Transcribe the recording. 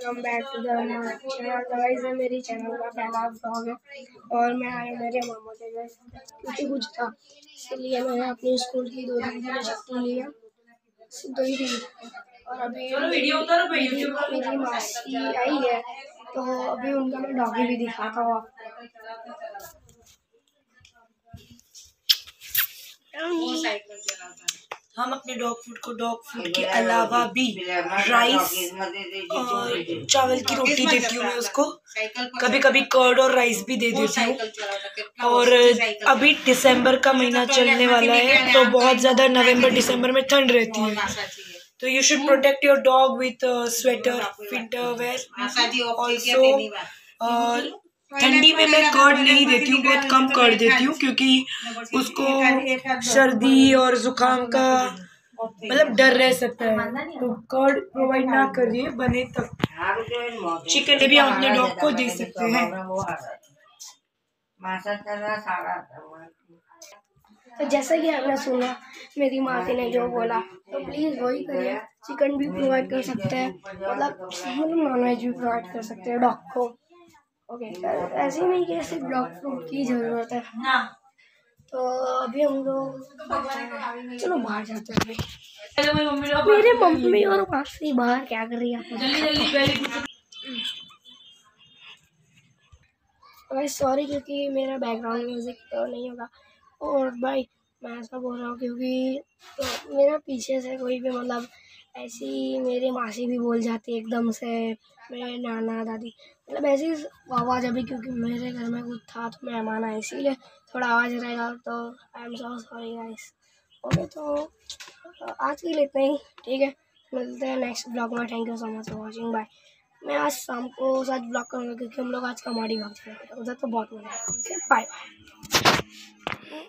Welcome back to channel. Guys है मेरी channel का पहला ब्लॉग है और मैं आया मेरे मामा के घर क्योंकि कुछ था इसलिए मैंने अपने स्कूल की दो दिन की छुट्टी ली है। दो ही दिन। और अभी मेरी मासी आई है तो अभी उनका मैं डॉगी भी दिखाता हूँ। आपको हम अपने डॉग फ़ूड को डॉग फ़ूड के अलावा भी राइस और चावल की रोटी देती हूँ मैं उसको। कभी कभी कर्ड और राइस भी दे देती हूँ। और अभी दिसंबर का महीना चलने वाला है तो बहुत ज़्यादा नवंबर दिसंबर में ठंड रहती है। तो you should protect your dog with sweater winter wear also ठंडी में मैं कर्ड नहीं देती हूँ बहुत कम कर्ड देती हूँ क्योंकि उसको सर्दी और जुकाम का मतलब डर रह सकता है। तो कर्ड प्रोवाइड ना करिए बने तक चिकन भी हम अपने डॉग को दे सकते हैं। तो जैसा कि आपने सुना मेरी मासी ने जो बोला तो प्लीज़ वही करिए। चिकन भी प्रोवाइड कर सकते हैं। मतलब नॉन वेज भी प्रोवाइड कर सकते हैं डॉग को। ओके ऐसे नहीं कि सिर्फ़ डॉग फ्रूट की ज़रूरत है। तो अभी हम लोग चलो बाहर जाते हैं। अभी मेरे मम्मी और मासी बाहर क्या कर रही है? भाई सॉरी क्योंकि मेरा बैकग्राउंड म्यूज़िक तो नहीं होगा। और भाई मैं ऐसा बोल रहा हूँ क्योंकि तो मेरा पीछे से कोई भी मतलब ऐसी मेरी मासी भी बोल जाती है एकदम से मेरे नाना दादी। मतलब ऐसी आवाज़ अभी क्योंकि मेरे घर में कुछ था तो मेहमान आए इसीलिए थोड़ा आवाज़ रहेगा तो I am so sorry guys okay तो आज के लिए इतना ही, ठीक है? मिलते हैं नेक्स्ट ब्लॉग में। Thank you so much for watching bye मैं आज शाम को साथ ब्लॉग करूँगा क्योंकि हम लोग आज कमाड़ी भाग जाएँगे उधर तो बहुत मज़ा आएगा बाय बाय